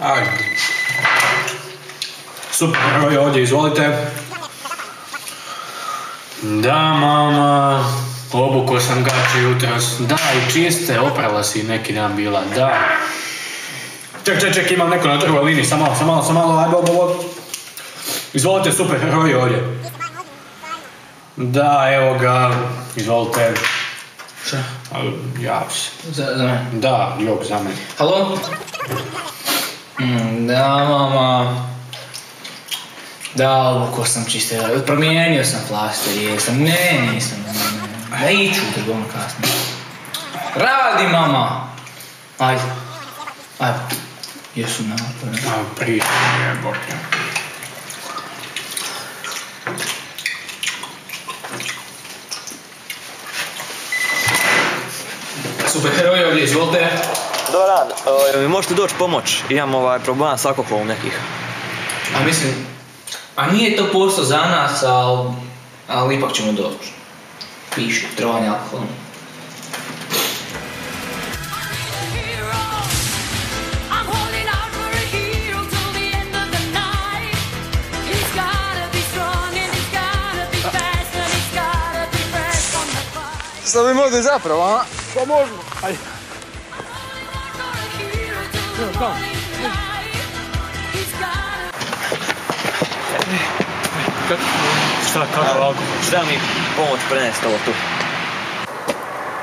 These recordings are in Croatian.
Ajde. Super, heroj ovdje, izvolite. Da, mama, obuko sam gače jutros. Da, i čiste, oprala si neki dan bila, da. Ček, ček, ček, imam neko na drugoj liniji, samo malo, samo malo, samo malo, ajde, ovo. Izvolite, super, heroj ovdje. Da, evo ga, izvolite. Šta? Javi se. Za, za mene. Da, jok, za mene. Halo? Mm, da, mama. Da, obukao sam čiste, promijenio sam flaster, jesam, ne, nisam, ne, ne, ne, ne, iću u trgovinu kasnije. Radi, mama! Ajde, ajde, jesu napore. A, prije, jebote. Super heroj ovdje, izvolite. Dobar dan, e, jel mi možete doći pomoć? Imam ovaj problema s alkoholom nekih. A mislim, a nije to posao za nas, ali, ali ipak ćemo doći. Piše, trovanje alkoholom. I'm holding out for a hero till the end of the night. He's gotta be strong and he's gotta be fast and he's gotta be fresh on the fight. Šta bi mogli zapravo, a? Pa možemo. Ajde. Gotta Šta, kako alkohol? Treba mi pomoć prenesti ovo tu.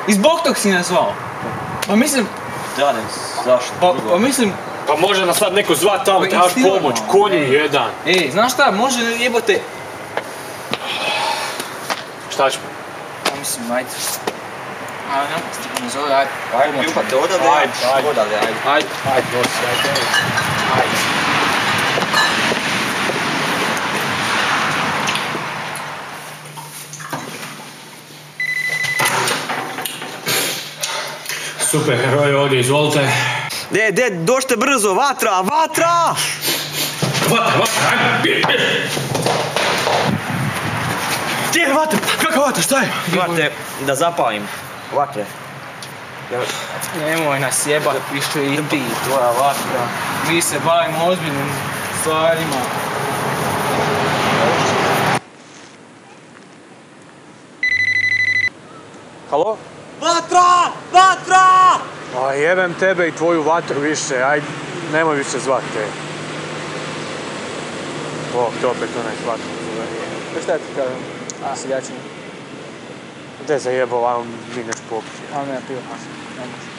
I zbog tog si nas zvao? Pa mislim, Da, ne, zašto? pa, pa mislim, Pa može nas sad neko zvat tamo, Pa trebaš pomoć, konji jedan. ej, znaš šta, može jebote... Šta ćemo? Pa mislim, ajde. Ajde, nema se ne zove, ajde. Ajde, ljubate odavde, Ajde, ajde. odavde, ajde. Ajde, ajde, nosi, ajde. Ajde. Super heroj ovdje, izvolite. De, de, dođite brzo, vatra, vatra! Vata, vata, ajde, bije, bije. Gdje je vatra? Kakva vatra, šta je? Imate da zapalim. Vatre. Nemoj nas jebat, više i ti, tvoja vatra. Mi se bavimo ozbiljnim stvarima. Halo? Vatra! Vatra! A jebem tebe i tvoju vatru više, aj nemoj više zvat te. Bog, to opet onaj. Pa šta ti kažem? Seljačina. Gde zajebao, vam mi neš popiti. A ne, pivo. Ne može.